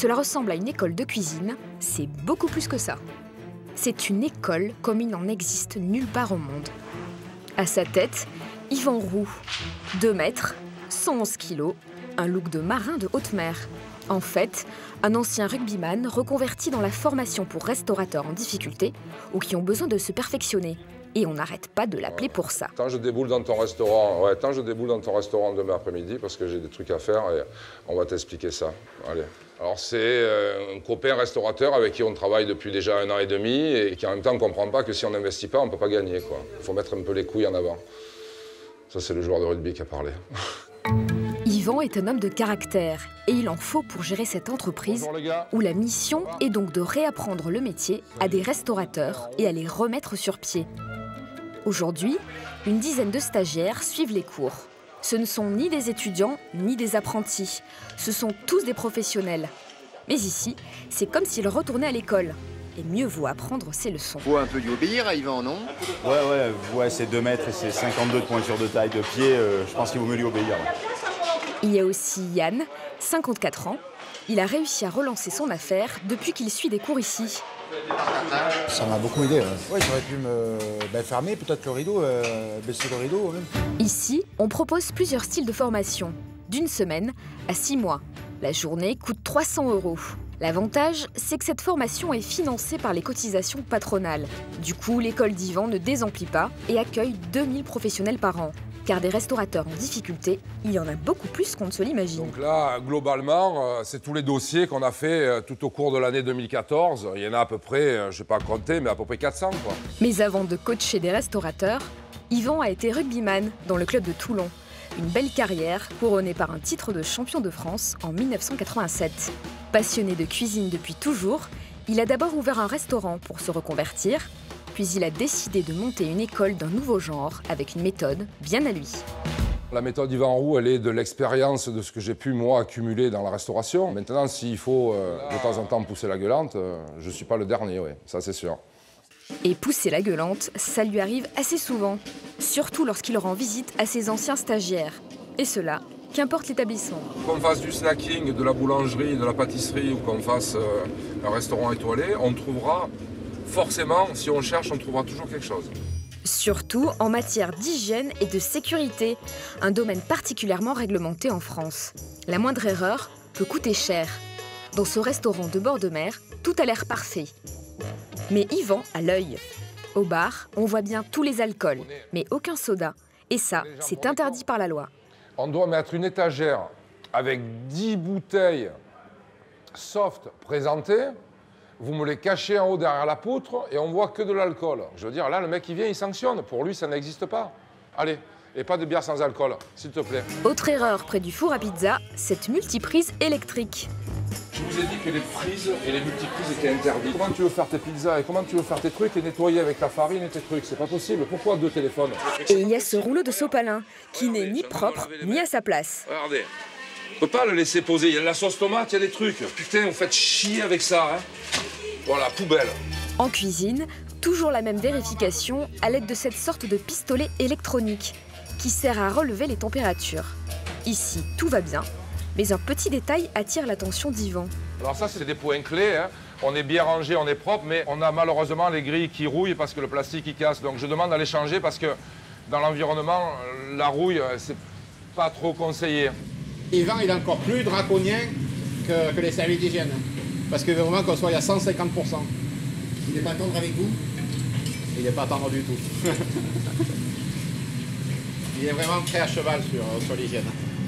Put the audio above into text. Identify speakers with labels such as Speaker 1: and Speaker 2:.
Speaker 1: Cela ressemble à une école de cuisine, c'est beaucoup plus que ça. C'est une école comme il n'en existe nulle part au monde. À sa tête, Yvan Roux, 2 mètres, 111 kilos, un look de marin de haute mer. En fait, un ancien rugbyman reconverti dans la formation pour restaurateurs en difficulté ou qui ont besoin de se perfectionner. Et on n'arrête pas de l'appeler pour ça.
Speaker 2: Tant je déboule dans ton restaurant, ouais, je déboule dans ton restaurant demain après-midi parce que j'ai des trucs à faire et on va t'expliquer ça. Allez. Alors c'est euh, un copain restaurateur avec qui on travaille depuis déjà un an et demi et qui en même temps ne comprend pas que si on n'investit pas, on ne peut pas gagner. Il faut mettre un peu les couilles en avant. Ça c'est le joueur de rugby qui a parlé.
Speaker 1: Yvan est un homme de caractère et il en faut pour gérer cette entreprise
Speaker 2: Bonjour
Speaker 1: où la mission est donc de réapprendre le métier à des restaurateurs et à les remettre sur pied. Aujourd'hui, une dizaine de stagiaires suivent les cours. Ce ne sont ni des étudiants ni des apprentis, ce sont tous des professionnels. Mais ici, c'est comme s'ils retournaient à l'école. Et mieux vaut apprendre ses leçons.
Speaker 3: Faut un peu lui obéir à Yvan, non?
Speaker 4: Ouais, ouais, ouais c'est 2 mètres et c'est 52 de pointure de taille de pied. euh, je pense qu'il vaut mieux lui obéir.
Speaker 1: Il y a aussi Yann, 54 ans. Il a réussi à relancer son affaire depuis qu'il suit des cours ici.
Speaker 5: Ça m'a beaucoup aidé. Ouais, j'aurais pu me ben, fermer peut-être le rideau, euh, baisser le rideau même.
Speaker 1: Ici, on propose plusieurs styles de formation, d'une semaine à six mois. La journée coûte 300 euros. L'avantage, c'est que cette formation est financée par les cotisations patronales. Du coup, l'école d'Ivan ne désemplit pas et accueille 2000 professionnels par an. Car des restaurateurs en difficulté, il y en a beaucoup plus qu'on ne se l'imagine.
Speaker 2: Donc là, globalement, euh, c'est tous les dossiers qu'on a fait euh, tout au cours de l'année 2014. Il y en a à peu près, euh, je ne sais pas compter, mais à peu près 400 quoi.
Speaker 1: Mais avant de coacher des restaurateurs, Yvan a été rugbyman dans le club de Toulon. Une belle carrière couronnée par un titre de champion de France en 1987. Passionné de cuisine depuis toujours, il a d'abord ouvert un restaurant pour se reconvertir, puis il a décidé de monter une école d'un nouveau genre avec une méthode bien à lui.
Speaker 2: La méthode Yvan Roux, elle est de l'expérience de ce que j'ai pu, moi, accumuler dans la restauration. Maintenant, s'il faut euh, de temps en temps pousser la gueulante, euh, je ne suis pas le dernier, oui, ça c'est sûr.
Speaker 1: Et pousser la gueulante, ça lui arrive assez souvent, surtout lorsqu'il rend visite à ses anciens stagiaires. Et cela, qu'importe l'établissement.
Speaker 2: Qu'on fasse du snacking, de la boulangerie, de la pâtisserie ou qu'on fasse euh, un restaurant étoilé, on trouvera forcément, si on cherche, on trouvera toujours quelque chose.
Speaker 1: Surtout en matière d'hygiène et de sécurité, un domaine particulièrement réglementé en France. La moindre erreur peut coûter cher. Dans ce restaurant de bord de mer, tout a l'air parfait. Mais Yvan a l'œil. Au bar, on voit bien tous les alcools, mais aucun soda. Et ça, c'est interdit par la loi.
Speaker 2: On doit mettre une étagère avec 10 bouteilles soft présentées. Vous me les cachez en haut derrière la poutre et on voit que de l'alcool. Je veux dire, là, le mec qui vient, il sanctionne. Pour lui, ça n'existe pas. Allez, et pas de bière sans alcool, s'il te plaît.
Speaker 1: Autre erreur près du four à pizza, cette multiprise électrique.
Speaker 2: Je vous ai dit que les prises et les multiprises étaient interdites. Comment tu veux faire tes pizzas et comment tu veux faire tes trucs et nettoyer avec ta farine et tes trucs? C'est pas possible. Pourquoi deux téléphones?
Speaker 1: Et il y a ce rouleau de sopalin, qui n'est ni propre ni à sa place.
Speaker 2: Regardez. On peut pas le laisser poser. Il y a de la sauce tomate, il y a des trucs. Putain, vous faites chier avec ça, hein Voilà, poubelle.
Speaker 1: En cuisine, toujours la même vérification à l'aide de cette sorte de pistolet électronique qui sert à relever les températures. Ici, tout va bien, mais un petit détail attire l'attention d'Yvan.
Speaker 2: Alors ça, c'est des points clés. hein. On est bien rangé, on est propre, mais on a malheureusement les grilles qui rouillent parce que le plastique il casse. Donc je demande à les changer parce que dans l'environnement, la rouille, euh, c'est pas trop conseillé.
Speaker 6: Yvan, il est encore plus draconien que, que les services d'hygiène. Parce que vraiment qu'on soit à 150%.
Speaker 3: Il n'est pas tendre avec vous?
Speaker 6: Il n'est pas tendre du tout. il est vraiment très à cheval sur, sur l'hygiène.